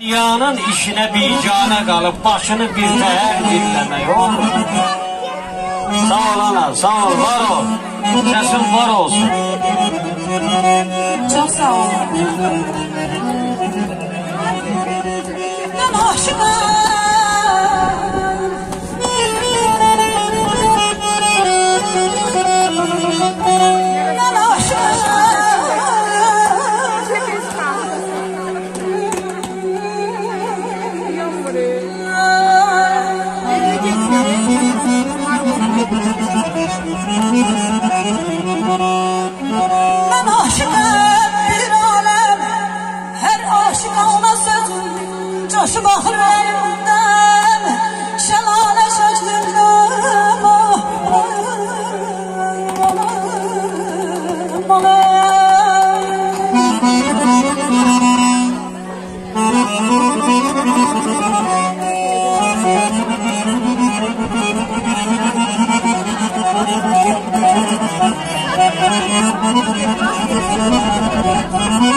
Dünyanın işine bicane kalıp başını bir değer dinlemek olur. Sağ ol ana, sağ ol, var ol. Sesin var olsun. Çok sağ ol. Ben aşığım. Coşup ahır elimden Şelale sözlümden Oh, olayım, olayım. Sevin,